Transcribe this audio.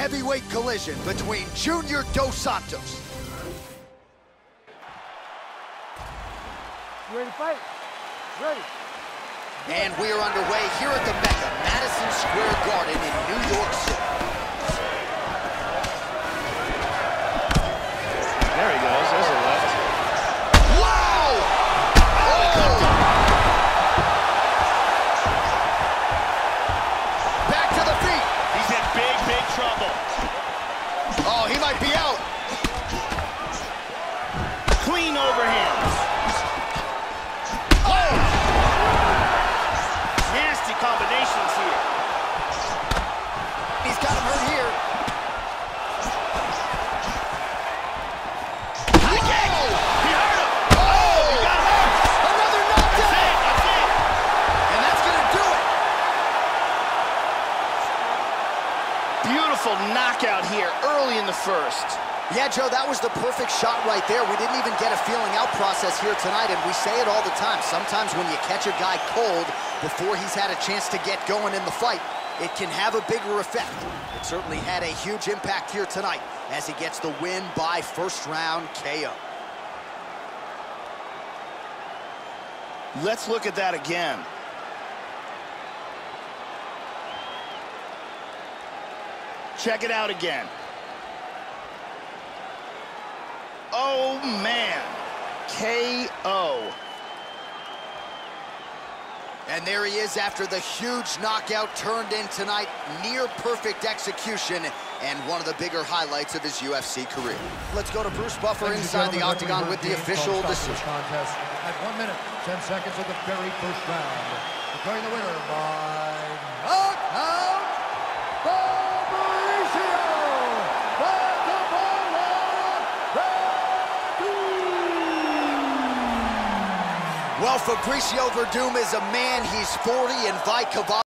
heavyweight collision between Junior Dos Santos. You ready to fight? Ready. And we are underway here at the Mecca, Madison combinations here. He's got him hurt here. High. He hurt him. Oh! oh! He got hurt. Another That's it. That's it. And that's gonna do it. Beautiful knockout here early in the first. Yeah, Joe, that was the perfect shot right there. We didn't even get a feeling out process here tonight, and we say it all the time. Sometimes when you catch a guy cold before he's had a chance to get going in the fight, it can have a bigger effect. It certainly had a huge impact here tonight as he gets the win by first round KO. Let's look at that again. Check it out again. Oh, man. KO. And there he is after the huge knockout turned in tonight. Near perfect execution and one of the bigger highlights of his UFC career. Let's go to Bruce Buffer Ladies inside the octagon with the official decision. contest at 1 minute, 10 seconds of the very first round. Declaring the winner by Well, Fabricio Werdum is a man. He's 40 and Vai Cavalo